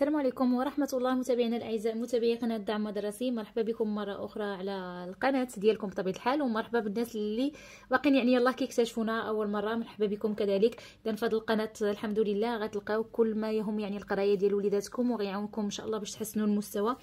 السلام عليكم ورحمة الله متابعينا الأعزاء متابعي قناة دعم مدرسي. مرحبا بكم مرة أخرى على القناة ديالكم بطبيعة الحال ومرحبا بالناس اللي باقيين يعني يلاه كيكتشفونا أول مرة. مرحبا بكم كذلك. إذا في هذه القناة الحمد لله غتلقاو كل ما يهم يعني القراية ديال وليداتكم وغيعاونكم إن شاء الله باش تحسنوا المستوى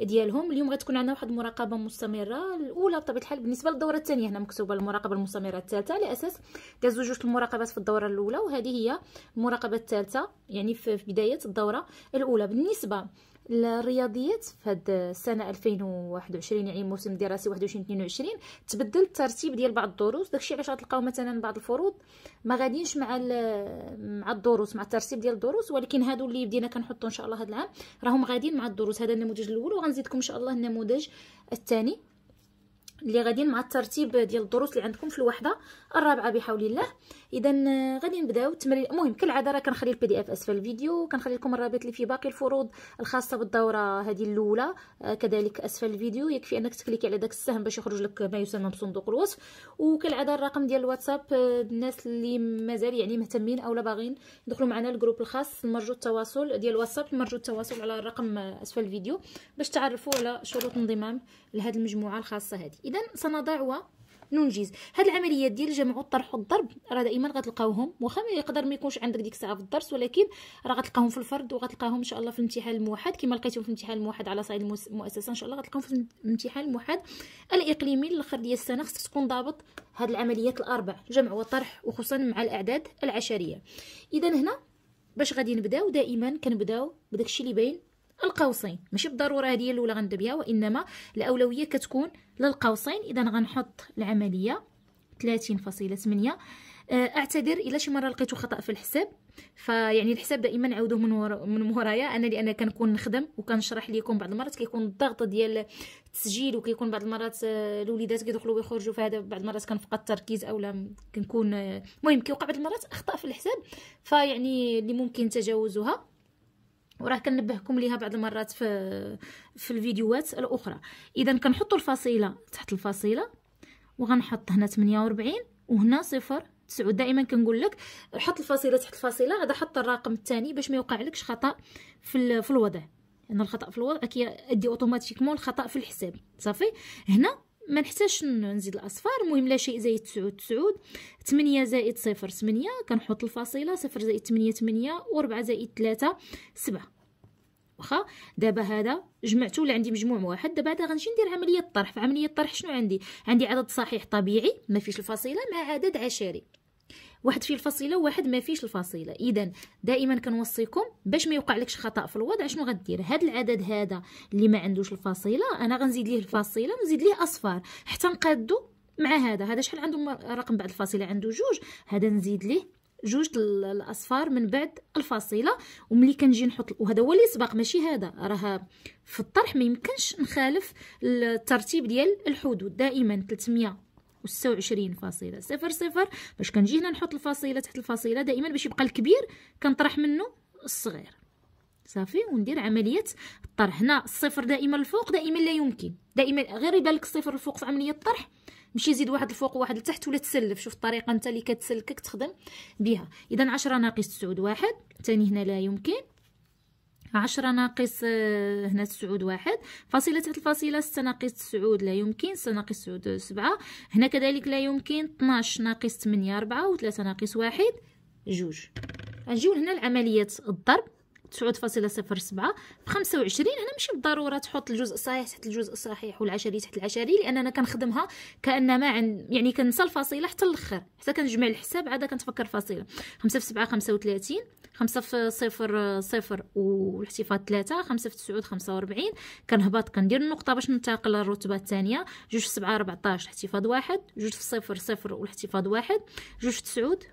ديالهم. اليوم غتكون عندنا واحد المراقبة مستمرة الأولى بطبيعة الحال بالنسبة للدورة الثانية. هنا مكتوبة المراقبة المستمرة الثالثة. على أساس دازو جوج المراقبات في الدورة الأولى وهذه هي المراقبة الثالثة يعني في بداية الدورة الأولى. بالنسبة للرياضيات في هاد السنة 2021 يعني الموسم الدراسي 21 22 تبدل الترتيب ديال بعض الدروس. داكشي علاش غتلقاو مثلا بعض الفروض ما غاديينش مع مع الدروس مع الترتيب ديال الدروس. ولكن هادو اللي بدينا كنحطو إن شاء الله هاد العام راهم غاديين مع الدروس. هذا النموذج الأول وغنزيدكم إن شاء الله النموذج الثاني. اللي غاديين مع الترتيب ديال الدروس اللي عندكم في الوحده الرابعه بحول الله. اذا غادي نبداو التمرين. المهم كالعادة راه كنخلي ال PDF أسفل الفيديو كنخلي لكم الرابط اللي فيه باقي الفروض الخاصة بالدورة هذه الأولى. آه، كذلك أسفل الفيديو. يكفي أنك تكليكي على داك السهم باش يخرج لك ما يسمى بصندوق الوصف. وكالعادة الرقم ديال الواتساب آه، الناس اللي مازال يعني مهتمين أو لا باغيين يدخلوا معنا ال groupe الخاص. نرجو التواصل ديال الواتساب نرجو التواصل على الرقم أسفل الفيديو باش تعرفوا على شروط انضمام لهذه المجموعة الخاصة هذه اذا سنضع ننجز. هاد العمليات ديال الجمع والطرح والضرب راه دائما غتلقاوهم. واخا يقدر ما يكونش عندك ديك الساعة في الدرس ولكن راه غتلقاهم في الفرد وغتلقاهم إن شاء الله في الامتحان الموحد. كما لقيتهم في الامتحان الموحد على صعيد المؤسسه إن شاء الله غتلقاهم في الامتحان الموحد. الإقليمي الآخر ديال السنة خصك تكون ضابط هاد العمليات الأربع جمع وطرح وخصوصا مع الأعداد العشرية. اذا هنا باش غادي نبداو دائما كنبداو بداكشي اللي باين القوسين ماشي بالضرورة هذه الأولى غنبدا بها وإنما الأولوية كتكون للقوسين. إذا غنحط العملية 30.8 آه، أعتذر الا شي مرة لقيتو خطأ في الحساب. فيعني الحساب دائما عاودوه من ورا من مورايا. أنا لأن كنكون نخدم وكنشرح لكم بعض المرات كيكون الضغط ديال التسجيل وكيكون بعض المرات آه، الوليدات كيدخلوا ويخرجوا فهذا بعض المرات كنفقد التركيز اولا كنكون آه، المهم كيوقع بعض المرات أخطاء في الحساب. فيعني اللي ممكن تجاوزها وراه كنبهكم ليها بعض المرات في في الفيديوهات الأخرى. اذا كنحطوا الفاصله تحت الفاصله وغنحط هنا 48 وهنا صفر. تسعود. دائما كنقول لك حط الفاصله تحت الفاصله هذا حط الرقم الثاني باش ما يوقع لكش خطأ في في الوضع. لأن الخطأ في الوضع كيؤدي أوتوماتيكمون الخطأ في الحساب صافي؟ هنا ما نحتاجش نزيد الأصفار. المهم لا شيء زائد تسعود تسعود. 8 زائد صفر 8 كنحط الفاصلة. صفر زائد 8 8 و4 زائد 3 7 واخا؟ دابا هذا جمعته ولا عندي مجموع واحد. دابا هذا غنمشي ندير عملية الطرح. في عملية الطرح شنو عندي؟ عندي عدد صحيح طبيعي ما فيش الفاصلة مع عدد عشري. واحد فيه الفصيلة وواحد ما فيش الفصيلة. اذا دائما كنوصيكم باش ما يوقع لكش خطأ في الوضع شنو غدير؟ هذا العدد هذا اللي ما عندوش الفصيلة أنا غنزيد ليه الفصيلة ونزيد ليه أصفار. حتى نقادو مع هذا. هذا شحال عنده رقم بعد الفاصله عنده جوج. هذا نزيد ليه جوج الأصفار من بعد الفاصله وملي كنجي نحط وهذا هو اللي سبق ماشي هذا. راه في الطرح ما يمكنش نخالف الترتيب ديال الحدود. دائما 300 وستة فاصلة صفر صفر. باش كنجي هنا نحط الفاصلة تحت الفاصلة دائما باش يبقى الكبير كنطرح منه الصغير. صافي؟ وندير عملية الطرح. هنا الصفر دائما الفوق دائما لا يمكن. دائما غير يبان لك الصفر الفوق في عملية الطرح ماشي يزيد واحد الفوق وواحد لتحت ولا تسلف. شوف الطريقة أنت اللي كتسلكك تخدم بها. اذا عشرة ناقص تسعود واحد ثاني هنا لا يمكن. عشرة ناقص آه، هنا تسعود واحد. فاصلة تحت الفاصلة ستة ناقص تسعود لا يمكن ستة ناقص تسعود سبعة. هنا كذلك لا يمكن طناش ناقص تمنية ربعة وثلاثة ناقص واحد. جوج. غنجيو هنا لعملية الضرب. تسعود فاصلة صفر سبعة. بخمسة وعشرين هنا ماشي بالضرورة تحط الجزء الصحيح تحت الجزء الصحيح والعشري تحت العشري لأننا كنخدمها كأن ما عن يعني كنسى الفاصلة حتى الأخر. حتى كنجمع الحساب عاد كنتفكر فاصلة خمسة في سبعة خمسة وثلاثين خمسة في صفر صفر والاحتفاظ ثلاثة خمسة في تسعود خمسة وربعين كنهبط كندير النقطة باش ننتقل للرتبة الثانية. جوج في سبعة ربعطاش الاحتفاظ واحد جوج في صفر صفر والاحتفاظ واحد جوج في تسعود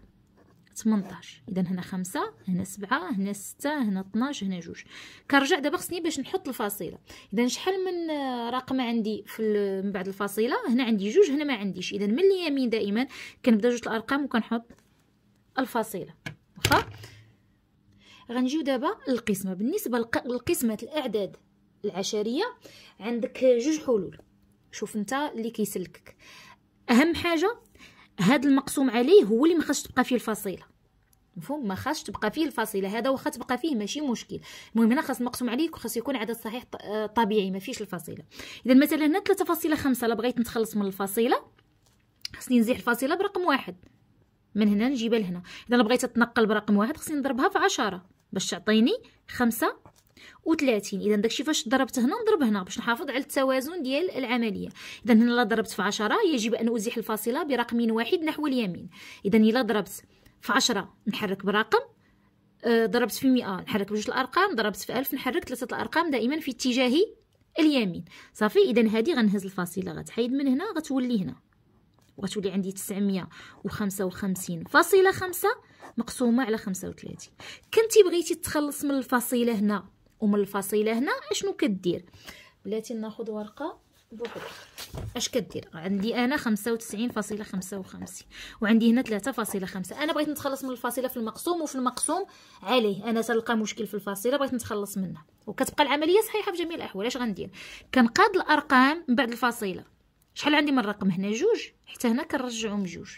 18 إذا هنا خمسة هنا سبعة هنا ستة هنا 12 هنا جوج. كنرجع دابا خصني باش نحط الفاصله إذا شحال من رقم عندي في من بعد الفاصله هنا عندي جوج هنا ما عنديش. إذا من اليمين دائما كنبدأ جوج الأرقام وكنحط الفاصله واخا؟ غنجيو دابا للقسمة. بالنسبة لقسمة الأعداد العشرية عندك جوج حلول. شوف أنت اللي كيسلكك. أهم حاجة هاد المقسوم عليه هو اللي ما خاصش تبقى فيه الفصيلة. مفهوم؟ ما خاصش تبقى فيه الفاصله هذا واخا تبقى فيه ماشي مشكل. المهم هنا خاص مقسوم عليه خاص يكون عدد صحيح طبيعي ما فيش الفاصله إذا مثلا هنا 3.5 لا بغيت نتخلص من الفاصله خصني نزيح الفاصله برقم واحد. من هنا نجيبها لهنا. إذا بغيت تنقل برقم واحد خصني نضربها في عشرة. باش تعطيني خمسة وثلاثين اذا داكشي فاش ضربت هنا نضرب هنا باش نحافظ على التوازن ديال العملية. اذا هنا لا ضربت في عشرة يجب أن أزيح الفاصلة برقم واحد نحو اليمين. اذا إلا ضربت في عشرة نحرك برقم أه ضربت في مئة نحرك بجوج الأرقام ضربت في ألف نحرك ثلاثة الأرقام دائما في اتجاه اليمين. صافي اذا هذه غنهز الفاصلة غتحيد من هنا غتولي هنا. وغتولي عندي تسعمية وخمسة وخمسين فاصلة خمسة مقسومة على خمسة وثلاثين كنتي بغيتي تخلص من الفاصلة هنا ومن الفاصلة هنا أشنو كدير؟ بلاتي ناخد ورقة بوحدها أش كدير؟ عندي أنا خمسة وتسعين فاصلة خمسة وخمسين وعندي هنا ثلاثة فاصلة خمسة. أنا بغيت نتخلص من الفاصلة في المقسوم وفي المقسوم عليه. أنا تلقى مشكل في الفاصلة بغيت نتخلص منها. وكتبقى العملية صحيحة في جميع الأحوال. أش غندير؟ كنقاد الأرقام من بعد الفاصلة شحال عندي من رقم هنا؟ جوج. حتى هنا كنرجعهم جوج.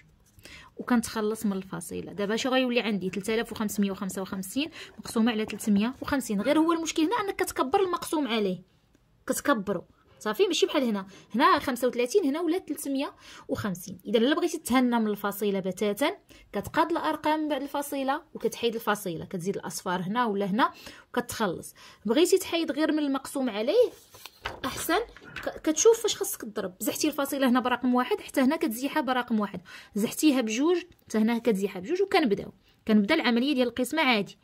وكنتخلص من الفاصله دابا اش غيولي عندي 3555 مقسومه على 350 غير هو المشكل هنا أنك كتكبر المقسوم عليه. كتكبرو. صافي ماشي بحال هنا. هنا 35 هنا ولا 350 إذا الا بغيتي تهنى من الفاصله بتاتا كتقاد الأرقام بعد الفاصله وكتحيد الفاصله كتزيد الأصفار هنا ولا هنا وكتخلص. بغيتي تحيد غير من المقسوم عليه أحسن. كتشوف فاش خاصك تضرب. زحتي الفاصله هنا برقم واحد حتى هنا كتزيحها برقم واحد. زحتيها بجوج حتى هنا كتزيحها بجوج وكنبداو. كنبدا العملية ديال القسمه عادي.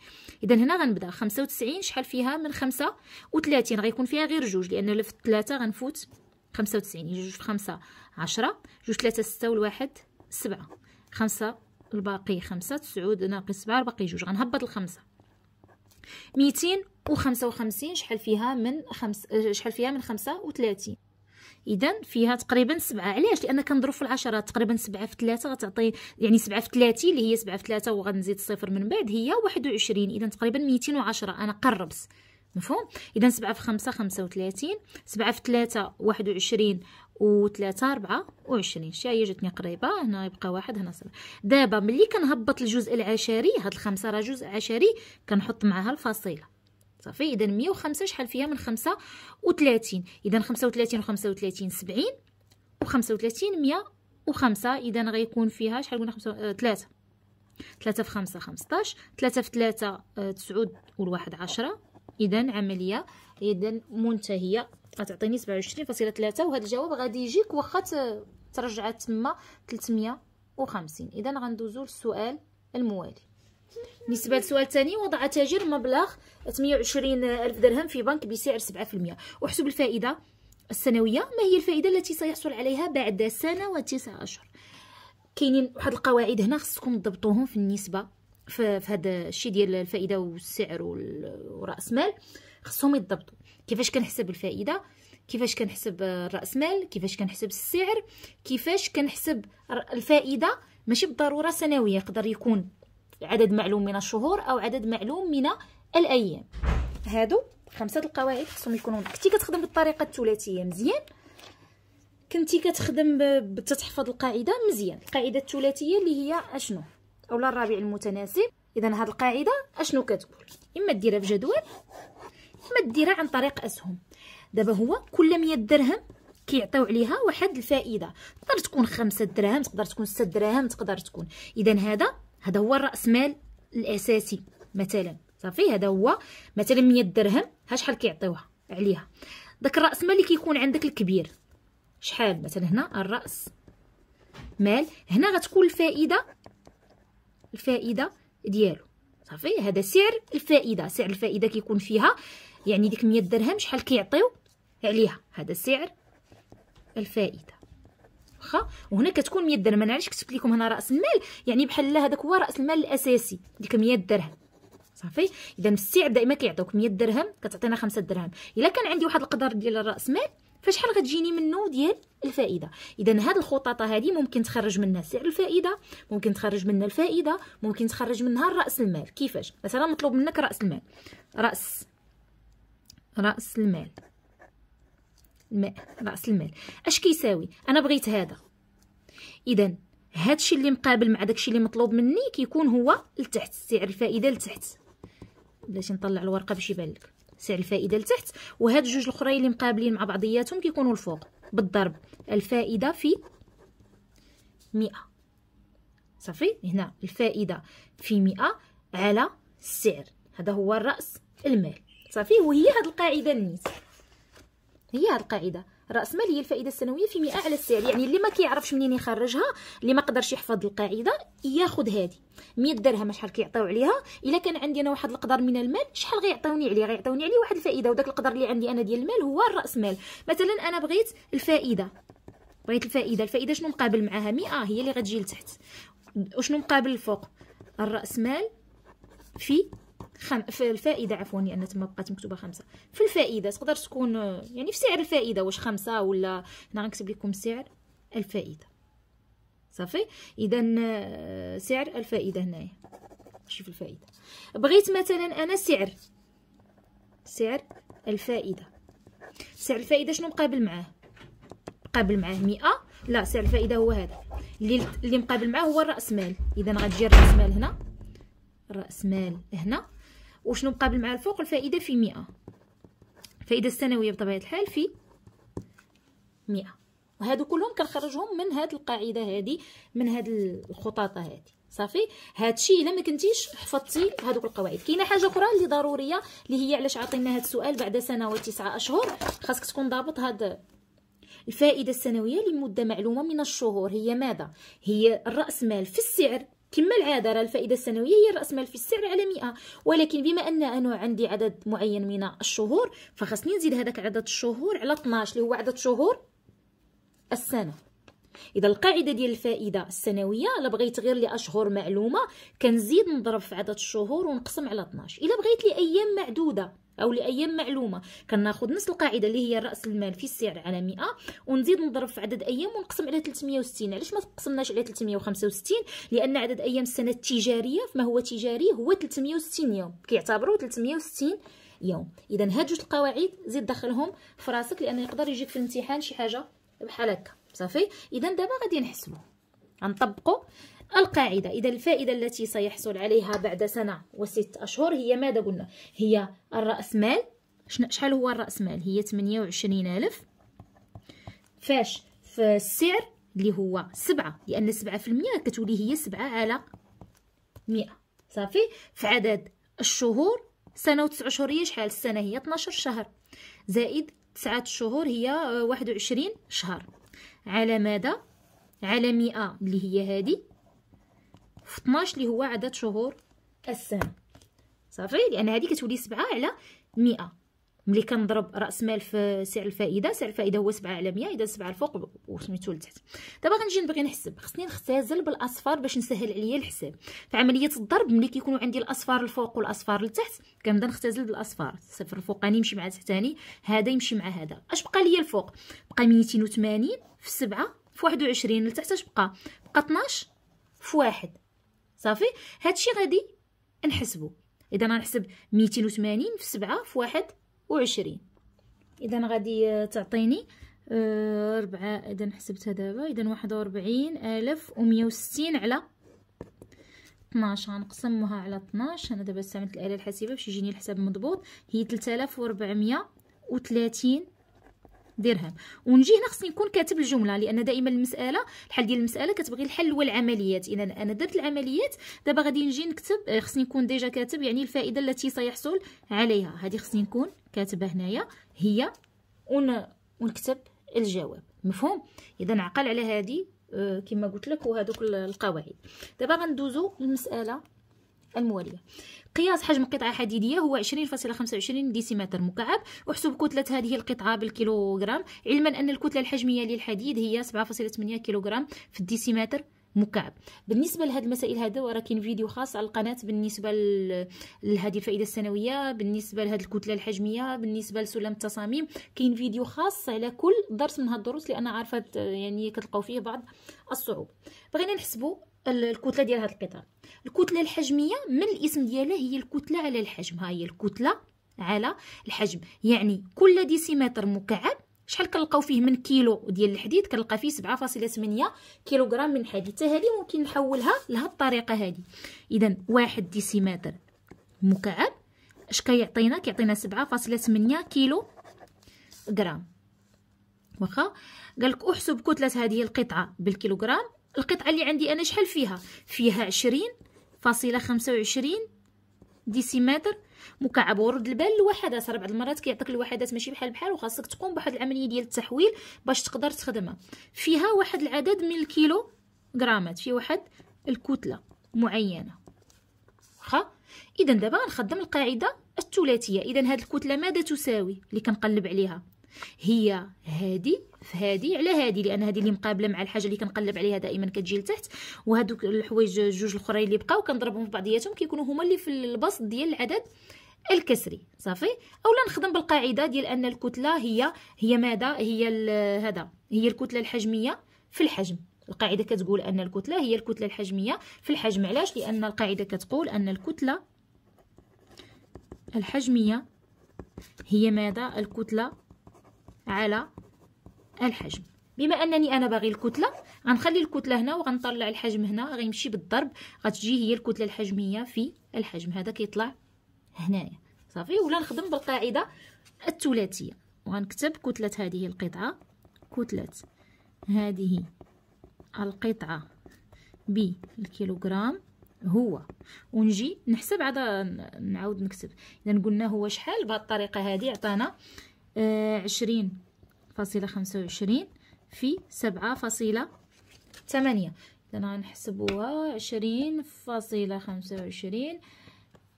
اذا هنا غنبدا 95 شحال فيها؟ من 35 غيكون فيها غير جوج لأن في الثلاثه غنفوت 95 جوج في 5 10 جوج 3 6 والواحد 7 5 الباقي 5 9 ناقص 7 الباقي جوج. غنهبط الخمسة. 255 شحال فيها من خمس شحال فيها من 35 اذا فيها تقريبا سبعة. علاش؟ لأن كنضرب في العشرات تقريبا سبعة في ثلاثة غتعطي يعني سبعة في 30 اللي هي سبعة في ثلاثة وغنزيد الصفر من بعد هي واحد وعشرين. اذا تقريبا ميتين وعشرة. أنا قربت مفهوم؟ اذا سبعة في خمسة خمسة وثلاثين. سبعة في ثلاثة واحد وعشرين وثلاثة ربعة وعشرين. شي هي جاتني قريبة. هنا يبقى واحد هنا صفر. دابا ملي كنهبط الجزء العشري هاد الخمسة راه جزء عشري كنحط معاها الفاصلة صافي اذا 105 شحال فيها من 35 اذا 35 و35 70 و35 105 اذا غيكون فيها شحال قلنا 5 3 3 في 5 15 3 في 3 9 والواحد 10 اذا عملية اذا منتهية. غتعطيني 27.3 وهذا الجواب غادي يجيك واخا ترجع تما 350 اذا غندوزو للسؤال الموالي. بالنسبة للسؤال الثاني وضع تاجر مبلغ 120 ألف درهم في بنك بسعر 7% واحسب الفائدة السنوية ما هي الفائدة التي سيحصل عليها بعد سنة وتسعة أشهر؟ كاينين واحد القواعد هنا خصكم تضبطوهم في النسبة في, في هذا الشيء ديال الفائدة والسعر ورأس مال. خصهم يتضبطوا. كيفاش كنحسب الفائدة؟ كيفاش كنحسب الراس مال؟ كيفاش كنحسب السعر؟ كيفاش كنحسب الفائدة؟ ماشي بالضروره سنوية يقدر يكون عدد معلوم من الشهور أو عدد معلوم من الأيام. هادو خمسة القواعد خصهم يكونوا كنتي كتخدم بالطريقة الثلاثية مزيان. كنتي كتخدم بتتحفظ القاعدة مزيان. القاعدة الثلاثية اللي هي أشنو؟ أولا الرابع المتناسب. اذا هاد القاعدة أشنو كتقول؟ إما ديرها في جدول إما ديرها عن طريق أسهم. دابا هو كل 100 درهم كيعطيو عليها واحد الفائدة. تقدر تكون خمسة دراهم تقدر تكون ستة دراهم تقدر تكون. اذا هذا هذا هو الراس مال الأساسي مثلا صافي؟ هذا هو مثلا 100 درهم ها شحال كيعطيوها عليها؟ داك الرأس مال اللي كيكون عندك الكبير شحال مثلا هنا؟ الرأس مال. هنا غتكون الفائدة الفائدة ديالو صافي؟ هذا سعر الفائدة سعر الفائدة كيكون فيها يعني ديك 100 درهم شحال كيعطيو عليها؟ هذا سعر الفائدة. واخا وهنا كتكون 100 درهم. أنا علاش كتبت لكم هنا رأس المال؟ يعني بحال هذاك هو رأس المال الأساسي. ديك 100 درهم. صافي؟ إذا السعر دائما كيعطيوك 100 درهم كتعطينا 5 درهم. إلا كان عندي واحد القدر ديال الرأس مال فشحال غتجيني منه ديال الفائدة؟ إذا هاد الخطط هذه ممكن تخرج منها سعر الفائدة ممكن تخرج منها الفائدة ممكن تخرج منها رأس المال. كيفاش؟ مثلا مطلوب منك رأس المال. رأس. رأس المال. الماء رأس المال. أش كيساوي؟ أنا بغيت هذا. اذا هادشي اللي مقابل مع داكشي اللي مطلوب مني كيكون هو لتحت سعر الفائدة لتحت. بلاتي نطلع الورقة باش يبان لك. سعر الفائدة لتحت وهاد جوج الأخرين اللي مقابلين مع بعضياتهم كيكونوا الفوق. بالضرب. الفائدة في 100 صافي؟ هنا الفائدة في 100 على السعر. هذا هو الراس المال. صافي؟ وهي هاد القاعدة النيت. هي هاد القاعدة. رأس مال هي الفائدة السنوية في 100 على السعر. يعني اللي ما كيعرفش منين يخرجها اللي ما قدرش يحفظ القاعدة ياخذ هذه. 100 درهم شحال كيعطيو عليها؟ إلا كان عندي أنا واحد القدر من المال شحال غيعطيوني عليه؟ غيعطيوني عليه واحد الفائدة. وداك القدر اللي عندي أنا ديال المال هو الرأس مال. مثلا أنا بغيت الفائدة. بغيت الفائدة. الفائدة شنو مقابل معاها؟ 100 هي اللي غتجي لتحت. وشنو مقابل الفوق؟ الرأس مال في خم... في الفائدة عفوا لأن تما بقات مكتوبة خمسة. في الفائدة تقدر تكون يعني في سعر الفائدة واش خمسة ولا هنا غنكتب لكم سعر الفائدة. صافي؟ اذا سعر الفائدة هنايا. شوف الفائدة. بغيت مثلا أنا سعر. سعر الفائدة. سعر الفائدة شنو مقابل معاه؟ مقابل معاه 100 لا سعر الفائدة هو هذا. اللي اللي مقابل معاه هو الرأس مال. اذا غتجي الرأس مال هنا. راس مال هنا. وشنو مقابل مع الفوق؟ الفائدة في 100 الفائده السنويه بطبيعة الحال في 100 وهادو كلهم كنخرجهم من هاد القاعدة هادي من هاد الخطاطة هادي. صافي؟ هادشي إلا ما كنتيش حفظتي هادوك القواعد. كاينة حاجة أخرى اللي ضرورية اللي هي علاش عطينا هاد السؤال بعد سنة وتسعة أشهر؟ خاصك تكون ضابط هاد الفائدة السنويه لمدة معلومة من الشهور. هي ماذا؟ هي الراس مال في السعر كما العاده راه الفائدة السنوية هي راس مال في السعر على 100 ولكن بما أن أنا عندي عدد معين من الشهور فخصني نزيد هذاك عدد الشهور على 12 اللي هو عدد شهور السنة. إذا القاعدة ديال الفائدة السنوية الا بغيت غير لأشهر معلومة كنزيد نضرب في عدد الشهور ونقسم على 12 إلا بغيت لي أيام معدودة. أو لأيام معلومة. كناخذ نفس القاعدة اللي هي رأس المال في السعر على 100 ونزيد نضرب في عدد أيام ونقسم على 360 علاش ما قسمناش على 365 لأن عدد أيام السنة التجارية فما هو تجاري هو 360 يوم. كيعتبروا 360 يوم. اذا هاد جوج القواعد زيد دخلهم في راسك لأن يقدر يجيك في الامتحان شي حاجة بحال هكا. صافي؟ اذا دابا غادي نحسبوا غنطبقوا القاعدة. إذا الفائدة التي سيحصل عليها بعد سنة وست أشهر هي ماذا قلنا؟ هي الرأس مال. شحال هو الرأس مال؟ هي 28 ألف. فاش؟ في السعر اللي هو سبعة لأن سبعة في المية كتولي هي سبعة على مئة. صافي؟ في عدد الشهور سنة وتسع شهور هي شحال؟ السنة هي 12 شهر. زائد تسعة شهور هي واحد وعشرين شهر. على ماذا؟ على مئة اللي هي هذه. في 12 اللي هو عدد شهور السنة. صافي؟ لأن هذه كتولي 7 على 100 ملي كنضرب رأس مال في سعر الفائدة سعر الفائدة هو 7 على 100 إذا 7 الفوق وسميتو لتحت دابا غنجي نبغي نحسب. خصني نختزل بالأصفار باش نسهل عليا الحساب. في عمليه الضرب ملي كيكونوا عندي الأصفار الفوق والأصفار لتحت كنبدا نختزل بالأصفار. الصفر الفوقاني يمشي مع التحتاني هذا يمشي مع هذا. أش بقى ليا الفوق؟ بقى 280 في 7 في 21 لتحت أش بقى؟ بقى 12 في 1 صافي. هادشي غادي نحسبو. إذا غنحسب 280 في 7 في 21 إذا غادي تعطيني آه، ربعة. إذا حسبتها دابا. إذا واحد وربعين الف ومية وستين على 12 غنقسموها على 12 أنا دابا استعملت الآلة الحاسبة باش يجيني الحساب مضبوط. هي 3430 درهم ونجي هنا خصني نكون كاتب الجملة لأن دائما المسألة الحل ديال المسألة كتبغي الحل والعمليات. اذا أنا درت العمليات دابا غادي نجي نكتب آه، خصني نكون déjà كاتب يعني الفائدة التي سيحصل عليها. هذه خصني نكون كاتبة هنايا هي ون... ونكتب الجواب. مفهوم؟ اذا عقل على هذه آه، كما قلت لك وهذوك القواعد. دابا غندوزو للمسألة. الموالية. قياس حجم قطعة حديدية هو 20.25 ديسيمتر مكعب واحسب كتلة هذه القطعة بالكيلوغرام. علما أن الكتلة الحجمية للحديد هي 7.8 كيلوغرام في الديسيمتر مكعب. بالنسبة لهذه المسائل هذا وراه كاين فيديو خاص على القناة بالنسبة لهذه الفائدة السنوية بالنسبة لهذه الكتلة الحجمية بالنسبة لسلم التصاميم كاين فيديو خاص على كل درس من هاد الدروس لأن عارفة يعني كتلقاو فيه بعض الصعوبه بغينا نحسبوا الكتلة ديال هذه القطع. الكتلة الحجمية من الاسم ديالها هي الكتلة على الحجم. ها هي الكتلة على الحجم. يعني كل ديسيمتر مكعب شحال كنلقاو فيه من كيلو ديال الحديد؟ كنلقى فيه 7.8 كيلوغرام من الحديد حتى هذه ممكن نحولها لهاد الطريقة هذه اذا واحد ديسيمتر مكعب اش كيعطينا؟ كيعطينا 7.8 كيلو غرام. واخا؟ قال لك احسب كتلة هذه القطعة بالكيلوغرام. القطعة اللي عندي أنا شحال فيها؟ فيها 20.25 ديسيمتر. مكعب ورد البال الوحدات راه بعض المرات كيعطيك الوحدات ماشي بحال بحال وخاصك تقوم بواحد العملية ديال التحويل باش تقدر تخدمها. فيها واحد العدد من الكيلو غرامات. في واحد الكتلة معينة. واخا؟ اذا دابا غنخدم القاعدة الثلاثية. اذا هذه الكتلة ماذا تساوي؟ اللي كنقلب عليها. هي هذه في هذه على هذه لأن هذه اللي مقابلة مع الحاجة اللي كنقلب عليها دائما كتجي لتحت. وهذوك الحوايج جوج الأخرين اللي بقاو كنضربهم في بعضياتهم كيكونوا هما اللي في البسط ديال العدد الكسري. صافي؟ اولا نخدم بالقاعدة ديال أن الكتلة هي هي ماذا؟ هي هذا هي الكتلة الحجمية في الحجم. القاعدة كتقول أن الكتلة هي الكتلة الحجمية في الحجم. علاش؟ لأن القاعدة كتقول أن الكتلة الحجمية هي ماذا؟ الكتلة على الحجم. بما أنني أنا باغي الكتلة غنخلي الكتلة هنا وغنطلع الحجم هنا. غيمشي بالضرب. غتجي هي الكتلة الحجمية في الحجم. هذا كيطلع هنايا. صافي؟ ولا نخدم بالقاعدة الثلاثية. وغنكتب كتلة هذه القطعة. كتلة هذه القطعة بالكيلوغرام هو. ونجي نحسب عاد نعاود نكتب. إذا قلنا هو شحال بهذه الطريقة هذه عطانا عشرين فاصلة خمسة وعشرين في سبعة فاصلة ثمانية. إذا غنحسبوها عشرين فاصلة خمسة وعشرين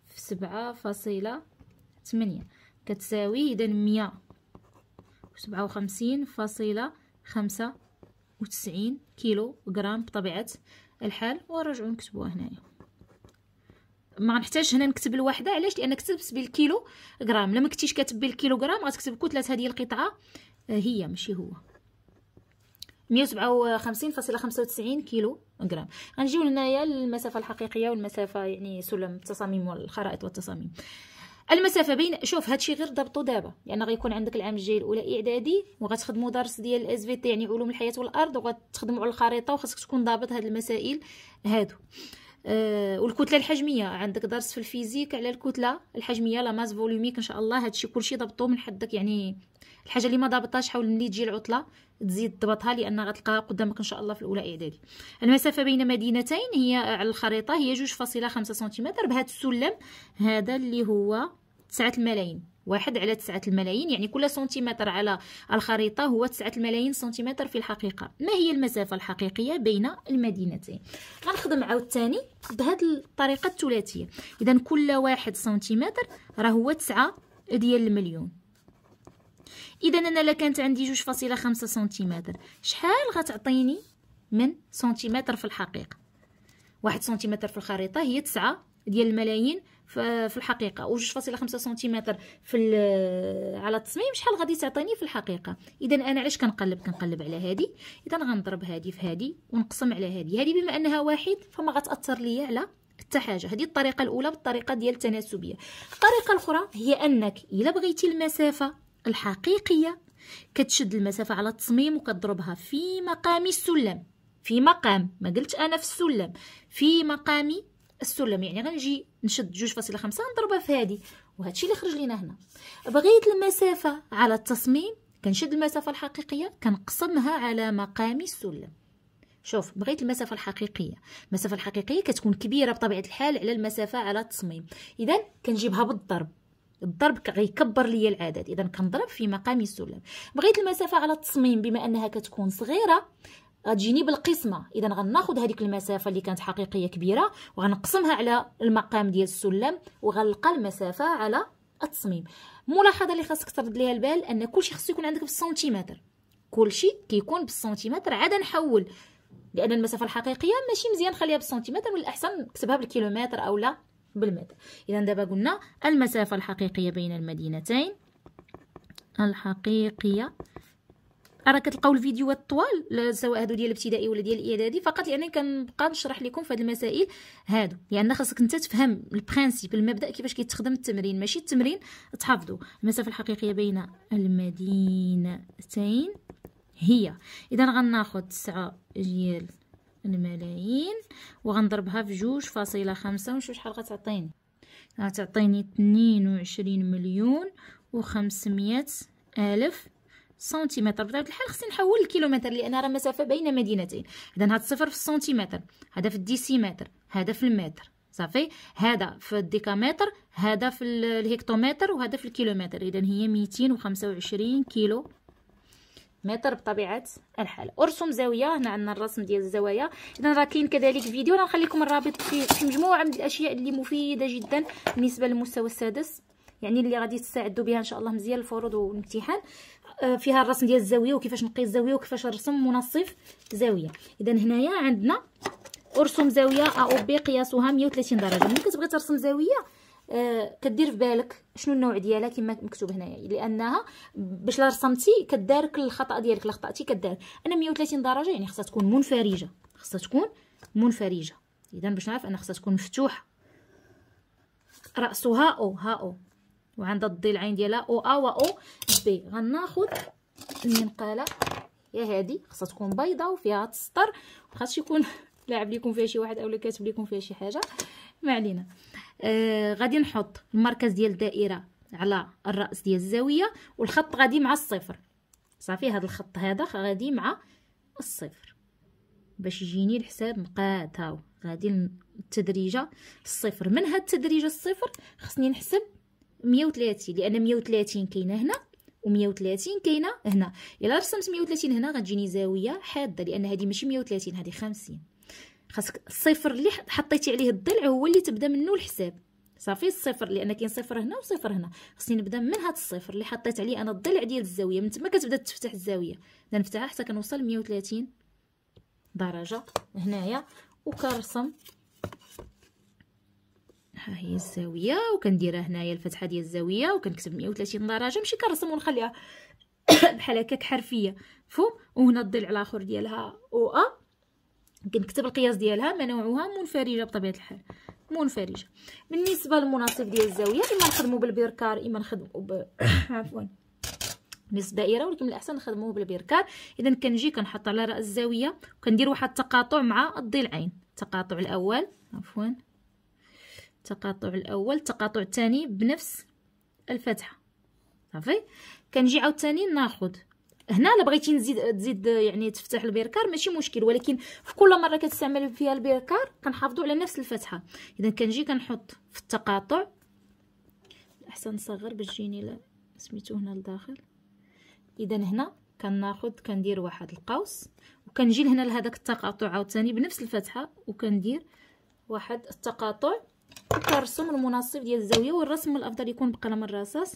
في سبعة فاصلة ثمانية. كتساوي إذا مية. وسبعة وخمسين فاصلة خمسة وتسعين كيلو غرام بطبيعة الحال. ونرجعو نكتبوها هنايا. ما غنحتاج هنا نكتب الوحده علاش؟ لأن كتبت بالكيلو غرام. لما كنتيش كاتب بالكيلو غرام غتكتب كتلة هذه القطعة هي ماشي هو. 157.95 كيلو غرام. غنجيو هنايا للمسافة الحقيقية والمسافة يعني سلم التصاميم والخرائط والتصاميم. المسافة بين شوف هادشي غير ضبطو دابا. لأن يعني غيكون عندك العام الجاي الأولى إعدادي وغتخدموا درس ديال ال SVT يعني علوم الحياة والأرض وغتخدموا على الخريطة وخاصك تكون ضابط هاد المسائل هادو. آه والكتلة الحجمية. عندك درس في ال physique على الكتلة الحجمية la masse volumique ان شاء الله هادشي كلشي ضبطوه من حدك. يعني الحاجة اللي ما ضابطهاش حاول ملي تجي العطلة تزيد تضبطها لأن غتلقاها قدامك إن شاء الله في الأولى إعدادي. المسافة بين مدينتين هي على الخريطة هي 2.5 سنتيمتر بهذا السلم هذا اللي هو 9 الملايين. واحد على تسعة الملايين يعني كل سنتيمتر على الخريطة هو تسعة الملايين سنتيمتر في الحقيقة. ما هي المسافة الحقيقية بين المدينتين؟ غنخدم عاوتاني بهذه الطريقة الثلاثية. إذا كل واحد سنتيمتر راه هو تسعة ديال المليون. إذا أنا الا كانت عندي جوج فاصلة خمسة سنتيمتر شحال غتعطيني من سنتيمتر في الحقيقة؟ واحد سنتيمتر في الخريطة هي تسعة ديال الملايين في الحقيقة. و جوج فاصلة خمسة سنتيمتر في على التصميم. شحال غادي تعطيني في الحقيقة؟ اذا أنا علاش كنقلب؟ كنقلب على هذه اذا غنضرب هذه في هذه ونقسم على هذه هذه بما أنها واحد فما غتأثر ليا على حتى حاجة. هذه الطريقة الأولى بالطريقة ديال التناسبية. الطريقة الأخرى هي أنك إلا بغيتي المسافة الحقيقية كتشد المسافة على التصميم وكتضربها في مقام السلم. في مقام. ما قلت أنا في السلم. في مقام السلم. يعني غنجي نشد جوج فاصلة خمسة نضربها في هادي. وهادشي اللي خرج لينا هنا. بغيت المسافة على التصميم كنشد المسافة الحقيقية كنقسمها على مقام السلم. شوف بغيت المسافة الحقيقية. المسافة الحقيقية كتكون كبيرة بطبيعة الحال على المسافة على التصميم. إذا كنجيبها بالضرب. الضرب غيكبر ليا العدد. إذا كنضرب في مقام السلم. بغيت المسافة على التصميم بما أنها كتكون صغيرة غتجيني بالقسمة. اذا غناخذ هذيك المسافة اللي كانت حقيقية كبيرة وغنقسمها على المقام ديال السلم وغنلقى المسافة على التصميم. ملاحظة اللي خاصك ترد ليها البال أن كلشي خصو يكون عندك بالسنتيمتر. كلشي كيكون بالسنتيمتر عاد نحول لأن المسافة الحقيقية ماشي مزيان نخليها بالسنتيمتر من الأحسن نكتبها بالكيلومتر أو لا بالمتر. إذا دابا قلنا المسافة الحقيقية بين المدينتين. الحقيقية راه كتلقاو الفيديوهات الطوال سواء هادو ديال الابتدائي ولا ديال الإعدادي فقط لأن كنبقى نشرح لكم في هاد المسائل هادو. لأن خاصك انت تفهم البرانسيپ المبدأ كيفاش كيتخدم التمرين. ماشي التمرين تحفظوا المسافة الحقيقية بين المدينتين هي. إذا غناخذ 9 ديال الملايين وغنضربها في جوج فاصلة خمسة ونشوف شحال غتعطيني. غتعطيني اثنين وعشرين مليون وخمسمية ألف سنتيمتر. بطبيعة الحال خصني نحول الكيلومتر لأن راه مسافة بين مدينتين. إذا هاد الصفر في السنتيمتر هذا في الديسيمتر هذا في المتر صافي؟ هذا في الديكامتر هذا في الهكتومتر وهذا في الكيلومتر. إذا هي 225 كيلو متر بطبيعة الحال. أرسم زاوية هنا عندنا الرسم ديال الزوايا. إذا راه كاين كذلك فيديو غنخلي لكم الرابط في مجموعة من الأشياء اللي مفيدة جدا بالنسبة للمستوى السادس. يعني اللي غادي تستعدوا بها إن شاء الله مزيان الفروض والامتحان. فيها الرسم ديال الزاوية وكيفاش نقي الزاوية وكيفاش نرسم منصف زاوية. اذا هنايا عندنا أرسم زاوية ا أو بي قياسها 130 درجة. ملي كتبغي ترسم زاوية آه كدير في بالك شنو النوع ديالها كما مكتوب هنايا. لأنها باش لا رسمتي كدارك الخطأ ديالك لا خطأتي كدارك. أنا 130 درجة يعني خصها تكون منفرجة. خصها تكون منفرجة. اذا باش نعرف أنا خصها تكون مفتوحة. رأسها أو ها أو. وعندها الضلعين ديالها أو أ و أو بي غناخذ المنقاله يا هادي خصها تكون بيضة وفيها تسطر. خاصش يكون لاعب لكم فيها شي واحد اولا كاتب لكم فيها شي حاجة. ما علينا. آه غادي نحط المركز ديال الدائرة على الرأس ديال الزاوية والخط غادي مع الصفر. صافي هذا الخط هذا غادي مع الصفر. باش يجيني الحساب مقاد هاو غادي التدريجة الصفر. من هاد التدريجة الصفر خصني نحسب 130 لأن 130 كاينة هنا و130 كاينة هنا. إلا رسمت 130 هنا غتجيني زاوية حادة لأن هذه ماشي 130 هذه 50 خاصك الصفر اللي حطيتي عليه الضلع هو اللي تبدا منه الحساب. صافي الصفر لأن كاين صفر هنا وصفر هنا. خصني نبدا من هذا الصفر اللي حطيت عليه أنا الضلع ديال الزاوية. من تما كتبدا تفتح الزاوية. نفتحها حتى كنوصل 130 درجة هنايا. وكنرسم ها هي الزاوية وكنديرها هنايا الفتحة ديال الزاوية وكنكتب 130 درجه ماشي كنرسم ونخليها بحال هكاك حرفية. فهم وهنا الضلع الآخر ديالها أو أ. كنكتب القياس ديالها منوعها منفرجة بطبيعة الحال. منفرجة. بالنسبة للمناصف ديال الزاوية إما نخدموا بالبركار إما نخدموا ب عفوا. نص دائرة ولكن الأحسن نخدموه بالبركار اذا كنجي كنحط على رأس الزاوية وكندير واحد التقاطع مع الضلعين. التقاطع الأول عفوا. التقاطع الأول التقاطع الثاني بنفس الفتحة. صافي؟ كنجي عاوتاني ناخذ هنا الا بغيتي نزيد تزيد يعني تفتح البيركار ماشي مشكل ولكن في كل مرة كتستعمل فيها البيركار كنحافظوا على نفس الفتحة. اذا كنجي كنحط في التقاطع. أحسن نصغر باش تجيني سميتو هنا لداخل. اذا هنا كناخذ كندير واحد القوس. وكنجي لهنا لهذاك التقاطع عاوتاني بنفس الفتحة وكندير واحد التقاطع. وكنرسم المنصف ديال الزاوية والرسم الأفضل يكون بقلم الرصاص.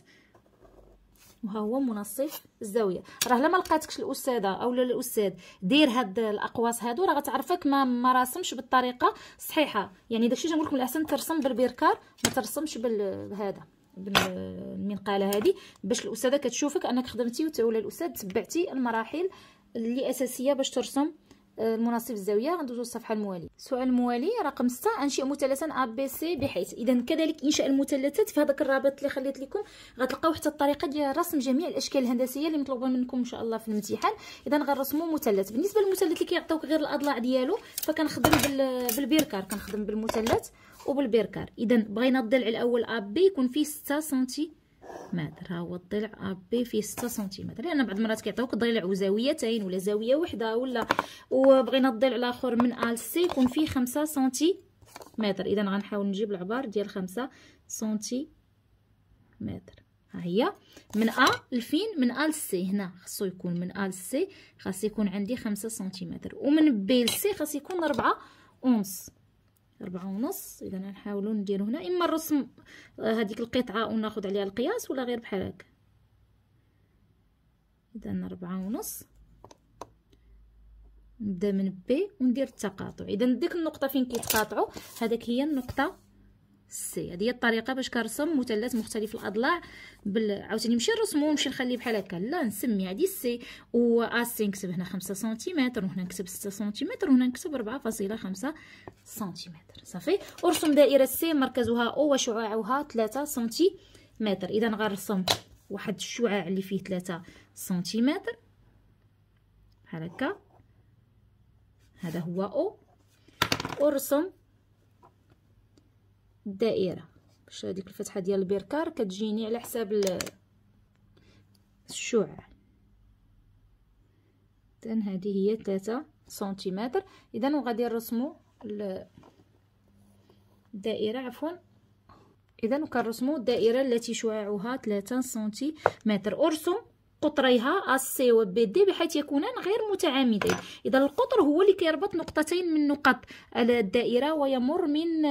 وها هو منصف الزاوية. راه لما لقاتكش الأستاذة أو الأستاذ دير هاد الأقواس هادو راه غتعرفك ما ما راسمش بالطريقة الصحيحة. يعني داكشي اللي لكم الأحسن ترسم بالبركار ما ترسمش بهذا بالمنقالة هذه باش الأستاذة كتشوفك أنك خدمتي ولا الأستاذ تبعتي المراحل اللي أساسية باش ترسم المناصف الزاوية غندوزو للصفحة الموالية. السؤال الموالي رقم 6 انشئ مثلثا ABC بحيث اذا كذلك إنشاء المثلثات في هذاك الرابط اللي خليت لكم. غتلقاو حتى الطريقة ديال رسم جميع الأشكال الهندسية اللي مطلوبة منكم إن شاء الله في الامتحان. اذا غنرسموا مثلث. بالنسبة للمثلث اللي كيعطيوك غير الأضلاع ديالو فكنخدم بالبركار كنخدم بالمثلث وبالبركار اذا بغينا الضلع الأول AB يكون فيه 6 سنتي متر. ها هو الضلع AB فيه 6 سنتيمتر. لأن بعض المرات كيعطيوك ضلع وزاويتين ولا زاوية وحدة ولا وبغينا الضلع الآخر من AC يكون فيه 5 سنتيمتر. اذا غنحاول نجيب العبار ديال 5 سنتيمتر. ها هي. من A لفين؟ من A ل C هنا خصو يكون من A ل C خاص يكون عندي 5 سنتيمتر. ومن B ل C خاص يكون 4 ونص ربعة ونص. إذا نحاولوا نديرو هنا. إما الرسم هذيك القطعة وناخذ عليها القياس ولا غير بحال هكا. إذا ربعة ونص. نبدأ من B وندير التقاطع. إذا ديك النقطة فين كيتقاطعوا هذاك هي النقطة C هذه هي الطريقة باش كنرسم مثلث مختلف الأضلاع بال عاوتاني نمشي نرسمو ونمشي نخليه بحال هكا. لا نسمي هذه C و اس نكتب هنا 5 سنتيمتر وهنا نكتب 6 سنتيمتر وهنا نكتب 4.5 سنتيمتر. صافي؟ أرسم دائرة C مركزها O وشعاعها 3 سنتيمتر. إذا غنرسم واحد الشعاع اللي فيه 3 سنتيمتر. بحال هكا. هذا هو O أرسم الدائره باش هذيك الفتحة ديال البركار كتجيني على حساب الشعاع. اذا هذه هي 3 سنتيمتر. اذا وغادي نرسمو الدائرة عفوا. اذا كنرسمو الدائرة التي شعاعها 3 سنتيمتر. أرسم قطريها AC و BD بحيث يكونان غير متعامدين. إذا القطر هو اللي كيربط نقطتين من نقط الدائرة ويمر من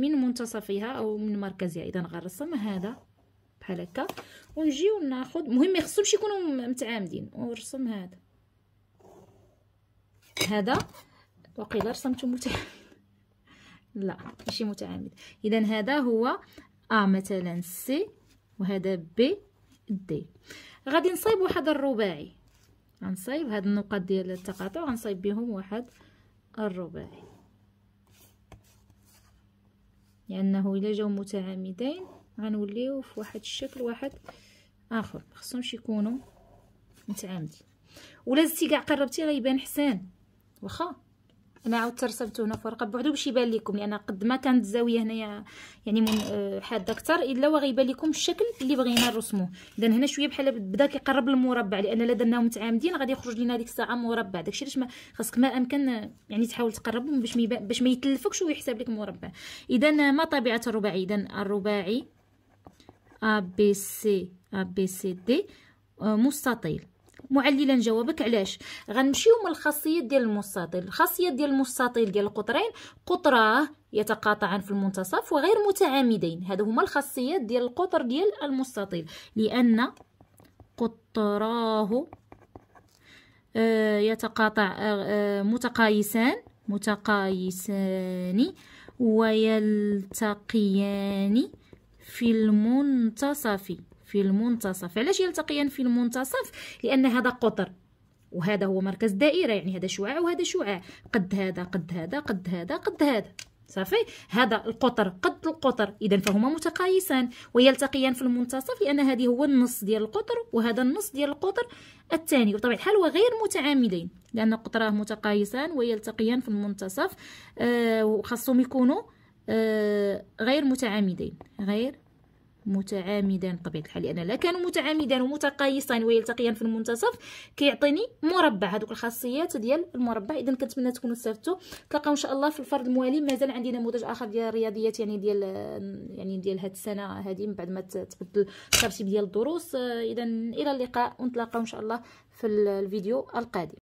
من منتصفها أو من مركزها. إذا غنرسم هذا بحال هكا. ونجيو ناخذ مهم يخصهمش يكونوا متعامدين. ونرسم هذا. هذا. وقيلا رسمته متعامد. لا ماشي متعامد. إذا هذا هو آ مثلا سي وهذا بي دي. غادي نصايب واحد الرباعي. غنصايب هاد النقط ديال التقاطع غنصايب بهم واحد الرباعي. لأنه الا جاو متعامدين غنوليو في واحد الشكل واحد آخر. خصهمش يكونوا متعامدين. ولا زدتي كاع قربتي غيبان حسان. واخا؟ أنا عاودت رسمته هنا في ورقه بوحدو باش يبان لكم لأن قد ما كانت الزاويه هنايا يعني من آه، حاده أكثر إلا وغيبان لكم الشكل اللي بغينا نرسموه اذا هنا شوية بحال بدا كيقرب للمربع لأن الا درناه متعامدين غادي يخرج لنا ديك الساعة مربع. داكشي علاش ما خاصك ما أمكن يعني تحاول تقربهم باش ما باش ما يتلفكش ويحسب لك مربع. اذا ما طبيعة الرباعي؟ اذا الرباعي A B C A B C D مستطيل. معللا جوابك. علاش؟ غنمشيو من الخاصيات ديال المستطيل. الخاصيات ديال المستطيل ديال القطرين قطراه يتقاطعان في المنتصف وغير متعامدين. هادو هما الخاصيات ديال القطر ديال المستطيل. لأن قطراه آه، يتقاطع آه، آه، متقايسان متقايسان ويلتقيان في المنتصف. في المنتصف. علاش يلتقيان في المنتصف؟ لأن هذا قطر وهذا هو مركز دائرة يعني هذا شعاع وهذا شعاع. قد هذا قد هذا قد هذا قد هذا. صافي؟ هذا القطر قد القطر. اذا فهما متقايسان ويلتقيان في المنتصف لأن هذه هو النص ديال القطر وهذا النص ديال القطر الثاني. وطبعا الحال وغير متعامدين لأن القطراه متقايسان ويلتقيان في المنتصف. آه وخاصهم يكونوا آه غير متعامدين غير متعامدان بطبيعه الحال لأن لا كانوا متعامدان ومتقايسان ويلتقيان في المنتصف. كيعطيني مربع هذوك الخاصيات ديال المربع. اذا كنتمنى تكونوا استفدتوا. تلقاو إن شاء الله في الفرد الموالي. مازال عندي نموذج آخر ديال الرياضيات يعني ديال يعني ديال هذه السنة هذه من بعد ما تبدل الترتيب ديال الدروس. اذا إلى اللقاء ونتلاقاو إن شاء الله في الفيديو القادم.